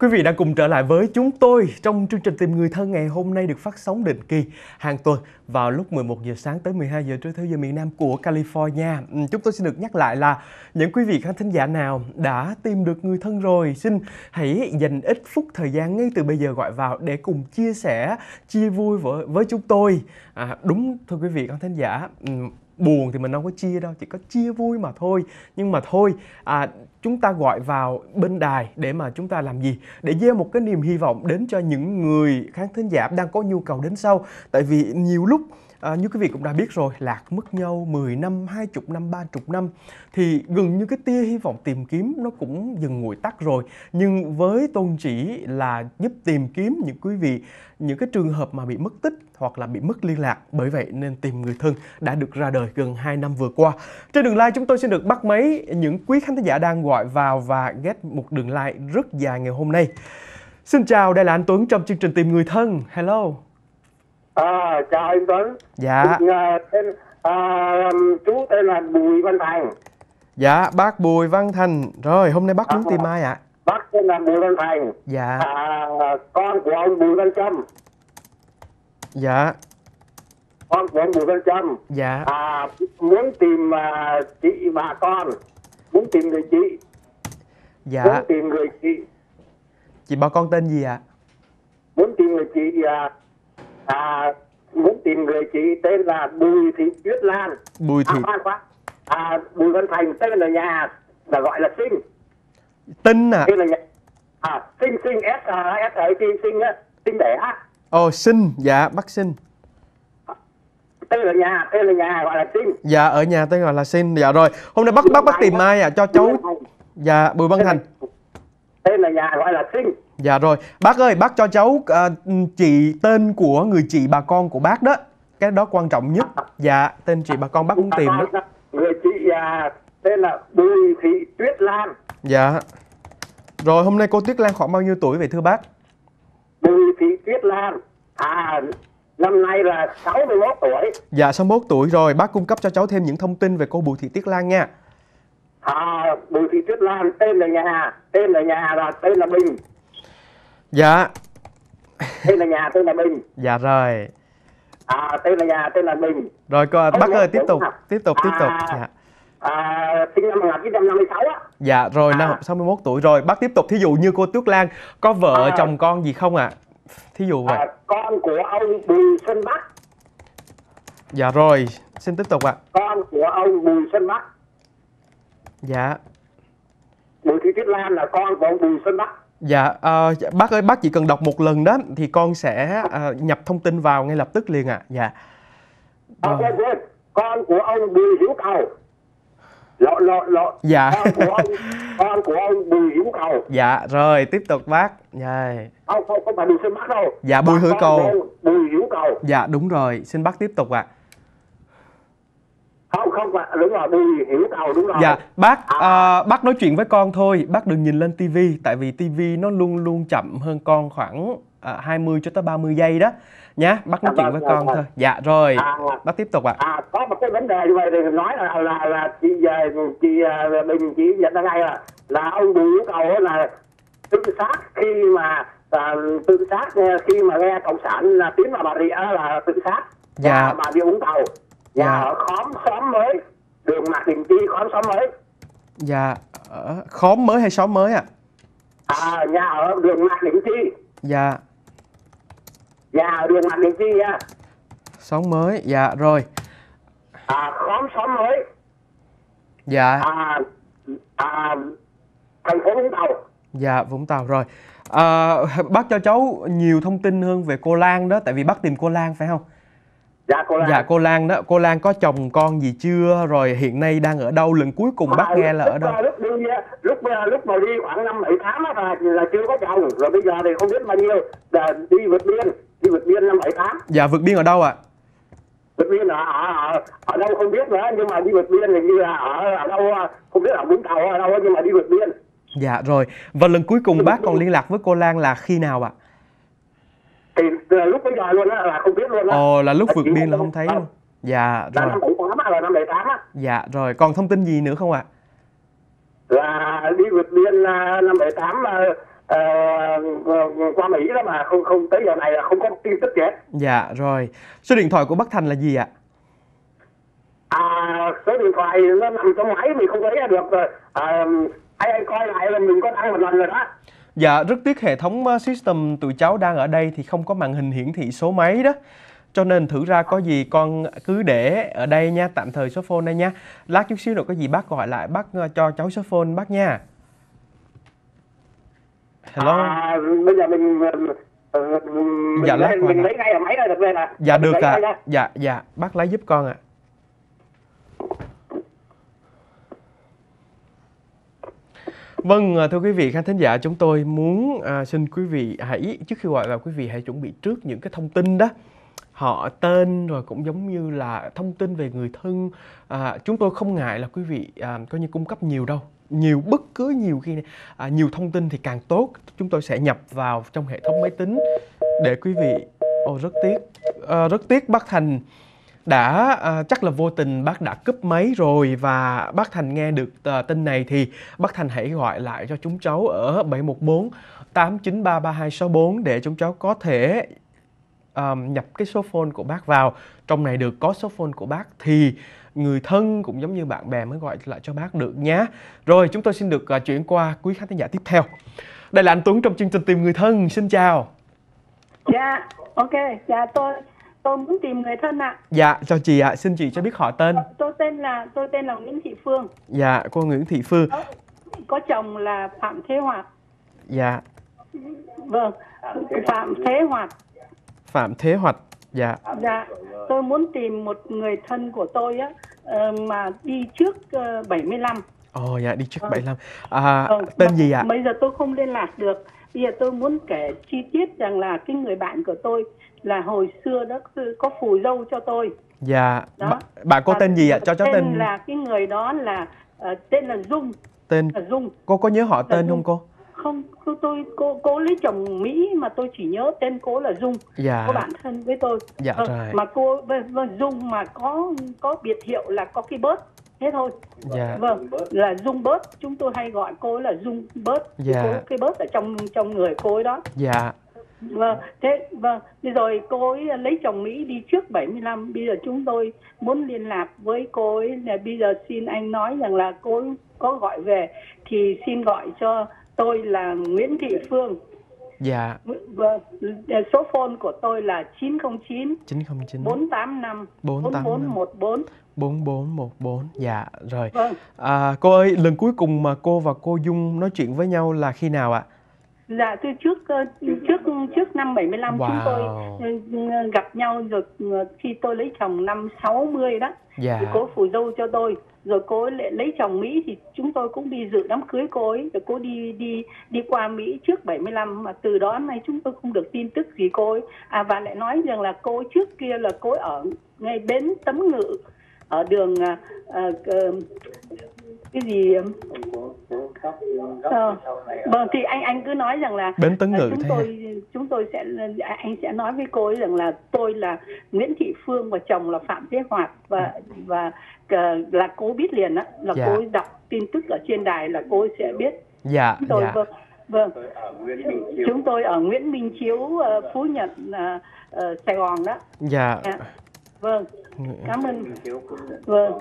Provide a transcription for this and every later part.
Quý vị đã cùng trở lại với chúng tôi trong chương trình Tìm Người Thân ngày hôm nay được phát sóng định kỳ hàng tuần vào lúc 11 giờ sáng tới 12 giờ trưa theo giờ miền Nam của California. Ừ, chúng tôi xin được nhắc lại là những quý vị khán thính giả nào đã tìm được người thân rồi, xin hãy dành ít phút thời gian ngay từ bây giờ gọi vào để cùng chia sẻ, chia vui với, với chúng tôi. À, đúng thưa quý vị khán thính giả, ừ, buồn thì mình không có chia đâu chỉ có chia vui mà thôi. Nhưng mà thôi à, chúng ta gọi vào bên đài để mà chúng ta làm gì? Để gieo một cái niềm hy vọng đến cho những người khán thính giả đang có nhu cầu đến sau. Tại vì nhiều lúc À, như quý vị cũng đã biết rồi, lạc mất nhau 10 năm, 20 năm, 30 năm thì gần như cái tia hy vọng tìm kiếm nó cũng dần nguội tắt rồi. Nhưng với tôn chỉ là giúp tìm kiếm những quý vị những cái trường hợp mà bị mất tích hoặc là bị mất liên lạc. Bởi vậy nên tìm người thân đã được ra đời gần 2 năm vừa qua. Trên đường line chúng tôi sẽ được bắt máy những quý khán giả đang gọi vào và ghét một đường line rất dài ngày hôm nay. Xin chào, đây là anh Tuấn trong chương trình Tìm Người Thân. Hello. À, chào anh Tuấn. Dạ. À, tên, à, chú tên là Bùi Văn Thành. Dạ, bác Bùi Văn Thành. Rồi, hôm nay bác muốn tìm ai ạ? Bác tên là Bùi Văn Thành. Dạ. À, con của ông Bùi Văn Trâm. Dạ. Con ông Bùi Văn Trâm. Dạ. À, muốn tìm à, chị bà con. Muốn tìm người chị. Dạ. Muốn tìm người chị. Chị bà con tên gì ạ? Muốn tìm người chị à, à, muốn tìm người chị tên là Bùi Thị Tuyết Lan. Bùi Thị. À, khoan khoan. À, Bùi Văn Thành tên là nhà là gọi là sinh. Tinh à? Tên là nhà à sinh sinh s s ở chi sinh á sinh đẻ á Ồ, sinh. Dạ, bác sinh. tên là nhà tên là nhà gọi là sinh Dạ, ở nhà tên gọi là sinh. Dạ rồi. Hôm nay bác bác bác tìm ai à? Cho cháu. Dạ, Bùi Văn Thành. tên là nhà gọi là sinh Dạ rồi. Bác ơi, bác cho cháu à, chị tên của người chị bà con của bác đó. Cái đó quan trọng nhất. Dạ, tên chị bà con bác muốn tìm đó. người chị à, tên là Bùi Thị Tuyết Lan Dạ. Rồi, hôm nay cô Tuyết Lan khoảng bao nhiêu tuổi vậy thưa bác? Tuyết Lan à năm nay là 61 tuổi Dạ, 61 tuổi rồi. Bác cung cấp cho cháu thêm những thông tin về cô Bùi Thị Tuyết Lan nha. à Bùi Thị Tuyết Lan tên là nhà tên là nhà là tên là Bình Dạ. tên là nhà tên là Bình Dạ rồi. à tên là nhà tên là Bình Rồi cô, bác ơi tiếp tục, tiếp tục, tiếp tục. À. Dạ. à, sinh năm 1956 á Dạ rồi năm 61 tuổi rồi. Bác tiếp tục thí dụ như cô Tuyết Lan có vợ À. chồng con gì không ạ? Thí dụ vậy. à, con của ông Bùi Xuân Bắc Dạ rồi, xin tiếp tục ạ. con của ông Bùi Xuân Bắc Dạ. Bùi Thị Tuyết Lan là con của ông Bùi Xuân Bắc Dạ, ờ, bác ơi, bác chỉ cần đọc một lần đó thì con sẽ ờ, nhập thông tin vào ngay lập tức liền ạ. Dạ. à, Rồi. quên quên con của ông Bùi Hiếu Cầu lộ lộ lộ Dạ. con của ông con của ông Bùi Hiếu Cầu Dạ, rồi, tiếp tục bác. Dạ. không không không phải Bùi Xuân Bắc đâu Dạ, Bùi con Cầu. Bùi Hiếu Cầu Dạ, đúng rồi, xin bác tiếp tục ạ. không không phải đúng rồi Bùi Hiếu Cầu đúng rồi Dạ, bác À. ờ, bác nói chuyện với con thôi, bác đừng nhìn lên tivi tại vì tivi nó luôn luôn chậm hơn con khoảng uh, 20 cho tới 30 giây đó. Nhá, bác nói Dạ, chuyện với vâng, con dạ, thôi. Dạ rồi. À. Bác tiếp tục ạ. à có một cái vấn đề như vậy thì nói là là là chị à, chị à, Bình chị nhận ra ngay là là ông Bùi Hiếu Cầu là tự sát khi mà à, tự sát à, khi mà nghe cộng sản là tiến vào bà rịa là tự sát Dạ. Bà rịa vũng tàu nhà Dạ. ở khóm xóm mới đường mạc đình chi khóm xóm mới Dạ, ở khóm mới hay xóm mới ạ? à nhà ở đường mạc đình chi Dạ, ở đường mạc đình chi nha xóm mới. Dạ rồi. à khóm xóm mới Dạ, à à thành phố vũng tàu dạ Vũng Tàu rồi. À, bác cho cháu nhiều thông tin hơn về cô Lan đó tại vì bác tìm cô Lan phải không? dạ cô là Dạ cô Lan đó, cô Lan có chồng con gì chưa? Rồi hiện nay đang ở đâu? Lần cuối cùng bác À, nghe là ở đâu? Lúc đi lúc lúc mà đi khoảng năm bảy tháng là, là chưa có chồng rồi bây giờ thì không biết bao nhiêu là đi vượt biên đi vượt biên năm bảy tháng Dạ vượt biên ở đâu ạ? vượt biên ở, ở, ở, đâu không biết nữa nhưng mà đi vượt biên thì như là ở, ở đâu không biết ở vũng tàu ở đâu nhưng mà đi vượt biên Dạ rồi. Và lần cuối cùng bác còn liên lạc với cô Lan là khi nào ạ? thì từ lúc bây giờ luôn á là không biết luôn á Ồ là lúc Là vượt biên là không thấy ờ, luôn. Dạ rồi. năm bảy tám là năm bảy tám á Dạ rồi. Còn thông tin gì nữa không ạ? là đi vượt biên à, năm bảy tám ờ, qua Mỹ đó mà không không tới giờ này là không có tin tức gì hết. Dạ rồi. Số điện thoại của bác Thành là gì ạ? À, số điện thoại nó nằm trong máy mình không lấy ra được rồi. À, ai ai coi lại là mình có đăng một lần rồi đó. Dạ, rất tiếc hệ thống ờ, system tụi cháu đang ở đây thì không có màn hình hiển thị số máy đó. Cho nên thử ra có gì con cứ để ở đây nha, tạm thời số phone đây nha. Lát chút xíu nữa có gì bác gọi lại bác cho cháu số phone bác nha. Hello. À, bây giờ mình ờ, mình, Dạ, lát lấy, qua mình lấy ngay là máy ra được đây nè. Dạ Mình được ạ. nha. Dạ dạ, bác lấy giúp con ạ. Vâng, à, thưa quý vị khán thính giả, chúng tôi muốn à, xin quý vị hãy trước khi gọi vào quý vị hãy chuẩn bị trước những cái thông tin đó họ tên rồi cũng giống như là thông tin về người thân à, chúng tôi không ngại là quý vị à, coi như cung cấp nhiều đâu nhiều bất cứ nhiều khi à, nhiều thông tin thì càng tốt. Chúng tôi sẽ nhập vào trong hệ thống máy tính để quý vị Oh rất tiếc à, rất tiếc bác Thành đã à, chắc là vô tình bác đã cúp máy rồi và bác Thành nghe được à, tin này thì bác Thành hãy gọi lại cho chúng cháu ở 714 893 3264 để chúng cháu có thể à, nhập cái số phone của bác vào. Trong này được có số phone của bác thì người thân cũng giống như bạn bè mới gọi lại cho bác được nhé rồi chúng tôi xin được uh, chuyển qua quý khán thính giả tiếp theo. Đây là anh Tuấn trong chương trình tìm người thân. Xin chào. Dạ, ok, dạ tôi tôi muốn tìm người thân ạ. dạ chào chị ạ. Xin chị cho biết họ tên. Tôi tên là tôi tên là Nguyễn Thị Phương. dạ cô Nguyễn Thị Phương. Có, có chồng là Phạm Thế Hoạt. dạ. Vâng, Phạm Thế Hoạt. Phạm Thế Hoạch dạ. Dạ, tôi muốn tìm một người thân của tôi á ờ, mà đi trước ờ, 75. ồ dạ đi trước Vâng. 75 à, Ờ, tên gì ạ Bây giờ tôi không liên lạc được. Bây giờ tôi muốn kể chi tiết rằng là cái người bạn của tôi là hồi xưa đó có phù dâu cho tôi. dạ Đó. bạn, có tên gì ạ cho cháu tên là cái người đó là ờ, tên là Dung, tên là Dung. cô có nhớ họ tên Dung. không cô không cô tôi cô cố lấy chồng Mỹ mà tôi chỉ nhớ tên cô là Dung dạ. có bạn thân với tôi. Dạ Vâng, rồi. mà cô vâng, vâng, Dung mà có có biệt hiệu là có cái bớt thế thôi. Dạ. Vâng là Dung bớt chúng tôi hay gọi cô là Dung bớt. Dạ. cô cái bớt ở trong trong người cô ấy đó. Dạ. Vâng thế vâng rồi cô ấy lấy chồng Mỹ đi trước 75 bây giờ chúng tôi muốn liên lạc với cô ấy. Là bây giờ xin anh nói rằng là cô ấy có gọi về thì xin gọi cho tôi là Nguyễn Thị Phương. Dạ. Vâng số phone của tôi là 909 909 485 485 4414 4414 dạ rồi. Vâng. À, cô ơi lần cuối cùng mà cô và cô Dung nói chuyện với nhau là khi nào ạ? Dạ từ trước ờ, trước trước năm 75 chúng Wow. tôi ờ, gặp nhau rồi ờ, khi tôi lấy chồng năm 60 đó. Dạ. Thì cô phù dâu cho tôi rồi cô ấy lại lấy chồng Mỹ thì chúng tôi cũng đi dự đám cưới cô ấy. Rồi cô đi đi đi qua Mỹ trước 75 mà từ đó đến nay chúng tôi không được tin tức gì cô ấy. À và lại nói rằng là cô ấy trước kia là cô ấy ở ngay bến Tấm Ngự ở đường à, à, ờ, cái gì à, ờ, vâng thì anh anh cứ nói rằng là Bến Tấn à, Ngự chúng thế tôi chúng tôi sẽ anh sẽ nói với cô ấy rằng là tôi là Nguyễn Thị Phương và chồng là Phạm Thế Hoạt và và ờ, là cô biết liền á là Dạ. cô ấy đọc tin tức ở trên đài là cô ấy sẽ biết. Dạ chúng tôi dạ. vâng vâng. Chúng tôi ở Nguyễn Minh Chiếu ờ, Phú ờ, ờ, Sài Gòn đó. Dạ. Dạ. vâng cảm ơn vâng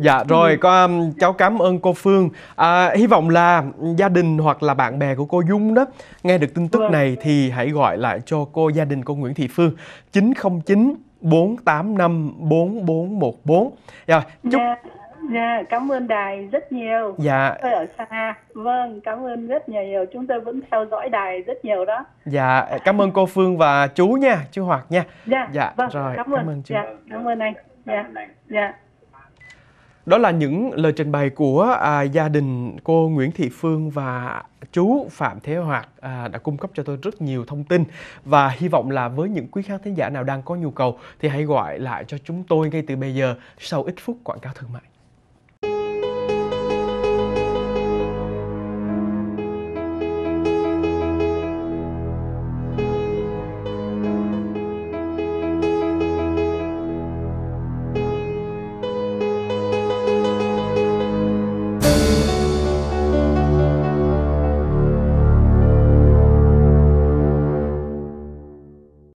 Dạ rồi, con um, cháu cảm ơn cô Phương. À, hy vọng là gia đình hoặc là bạn bè của cô Dung đó nghe được tin tức Vâng. này thì hãy gọi lại cho cô gia đình cô Nguyễn Thị Phương 909 485 4414. Dạ, chúc dạ dạ cảm ơn đài rất nhiều. Dạ. Tôi ở xa. Vâng cảm ơn rất nhiều. Chúng tôi vẫn theo dõi đài rất nhiều đó. Dạ cảm ơn cô Phương và chú nha, chú Hoạt nha. dạ Dạ, vâng rồi, cảm cảm ơn. ơn chị. dạ cảm ơn anh. Dạ dạ. Đó là những lời trình bày của à, gia đình cô Nguyễn Thị Phương và chú Phạm Thế Hoạt à, đã cung cấp cho tôi rất nhiều thông tin. Và hy vọng là với những quý khán thính giả nào đang có nhu cầu thì hãy gọi lại cho chúng tôi ngay từ bây giờ sau ít phút quảng cáo thương mại.